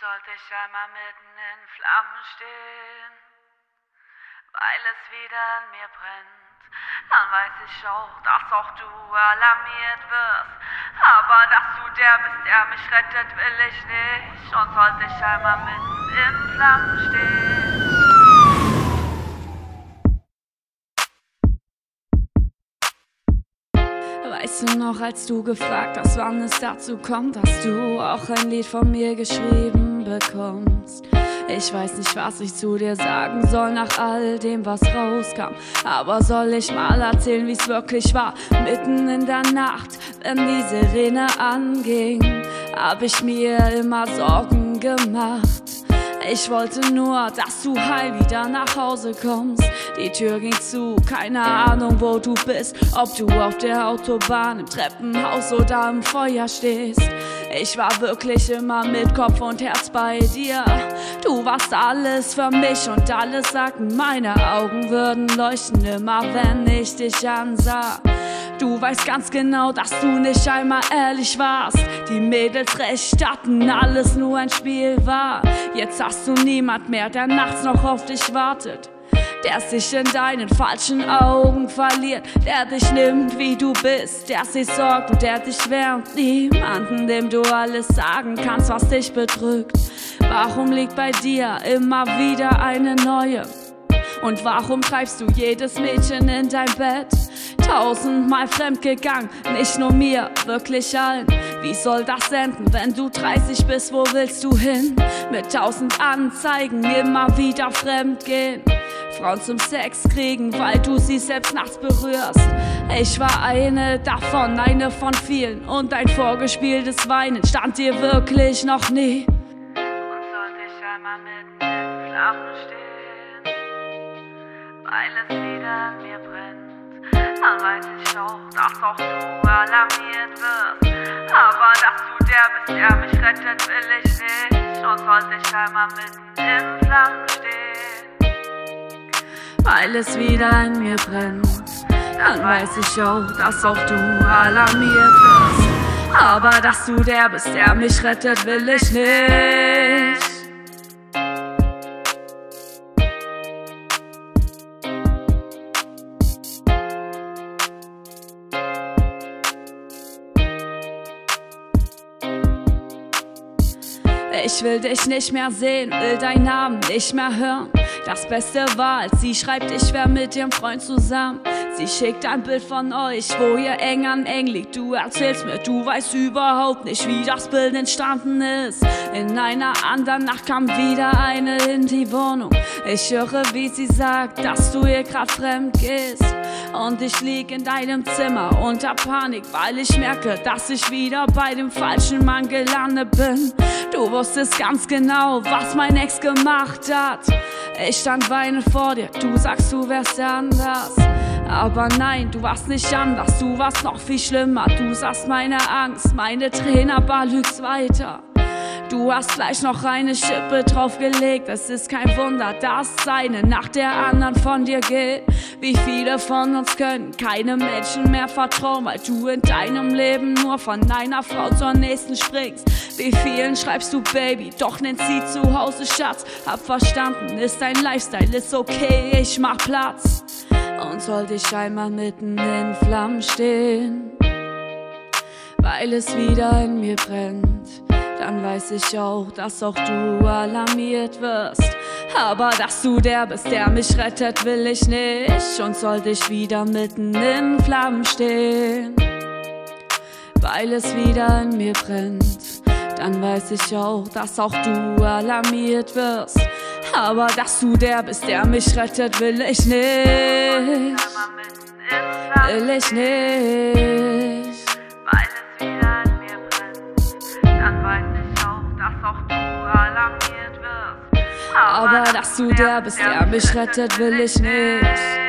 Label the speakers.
Speaker 1: sollte ich einmal mitten in Flammen stehen, weil es wieder in mir brennt, dann weiß ich auch, dass auch du alarmiert wirst. Aber dass du der bist, der mich rettet, will ich nicht. Und sollte ich einmal mitten in Flammen stehen.
Speaker 2: Weißt du noch, als du gefragt hast, wann es dazu kommt, dass du auch ein Lied von mir geschrieben bekommst? Ich weiß nicht, was ich zu dir sagen soll nach all dem, was rauskam. Aber soll ich mal erzählen, wie's wirklich war? Mitten in der Nacht, wenn die Sirene anging, hab ich mir immer Sorgen gemacht. Ich wollte nur, dass du heil wieder nach Hause kommst. Die Tür ging zu, keine Ahnung, wo du bist. Ob du auf der Autobahn, im Treppenhaus oder im Feuer stehst. Ich war wirklich immer mit Kopf und Herz bei dir. Du warst alles für mich und alles sagten, meine Augen würden leuchten, immer wenn ich dich ansah. Du weißt ganz genau, dass du nicht einmal ehrlich warst. Die Mädels recht hatten, alles nur ein Spiel war. Jetzt hast du niemand mehr, der nachts noch auf dich wartet. Der sich in deinen falschen Augen verliert, der dich nimmt, wie du bist, der sich sorgt und der dich wärmt. Niemanden, dem du alles sagen kannst, was dich bedrückt. Warum liegt bei dir immer wieder eine neue? Und warum treibst du jedes Mädchen in dein Bett? Tausendmal fremdgegangen, nicht nur mir, wirklich allen. Wie soll das enden, wenn du 30 bist? Wo willst du hin? Mit tausend Anzeigen immer wieder fremdgehen. Frauen zum Sex kriegen, weil du sie selbst nachts berührst. Ich war eine davon, eine von vielen. Und dein vorgespieltes Weinen stand dir wirklich noch nie.
Speaker 1: Und sollte ich einmal mitten in Flammen stehen, weil es wieder in mir brennt, dann weiß ich auch, dass auch du alarmiert wirst. Aber dass du der bist, der mich rettet, will ich nicht. Und sollte ich einmal mitten in Flammen stehen,
Speaker 2: weil es wieder in mir brennt. Dann weiß ich auch, dass auch du alarmiert wirst. Aber dass du der bist, der mich rettet, will ich nicht. Ich will dich nicht mehr sehen, will deinen Namen nicht mehr hören. Das Beste war, als sie schreibt, ich wär mit ihrem Freund zusammen. Sie schickt ein Bild von euch, wo ihr eng an eng liegt. Du erzählst mir, du weißt überhaupt nicht, wie das Bild entstanden ist. In einer anderen Nacht kam wieder eine in die Wohnung. Ich höre, wie sie sagt, dass du ihr grad fremd gehst. Und ich lieg in deinem Zimmer unter Panik, weil ich merke, dass ich wieder bei dem falschen Mann gelandet bin. Du wusstest ganz genau, was mein Ex gemacht hat. Ich stand weinend vor dir, du sagst, du wärst anders. Aber nein, du warst nicht anders, du warst noch viel schlimmer. Du sahst meine Angst, meine Trainerbar lügst weiter. Du hast gleich noch eine Schippe draufgelegt. Es ist kein Wunder, dass eine nach der anderen von dir geht. Wie viele von uns können keine Menschen mehr vertrauen, weil du in deinem Leben nur von einer Frau zur nächsten springst. Wie vielen schreibst du Baby, doch nennt sie zu Hause Schatz. Hab verstanden, ist dein Lifestyle, ist okay, ich mach Platz. Und sollte ich einmal mitten in Flammen stehen, weil es wieder in mir brennt dann weiß ich auch, dass auch du alarmiert wirst. Aber dass du der bist, der mich rettet, will ich nicht. Und sollte ich wieder mitten in Flammen stehen, weil es wieder in mir brennt. Dann weiß ich auch, dass auch du alarmiert wirst. Aber dass du der bist, der mich rettet, will ich nicht. Will ich nicht.
Speaker 1: weil es wieder
Speaker 2: Aber dass du der bist, der mich rettet, will ich nicht.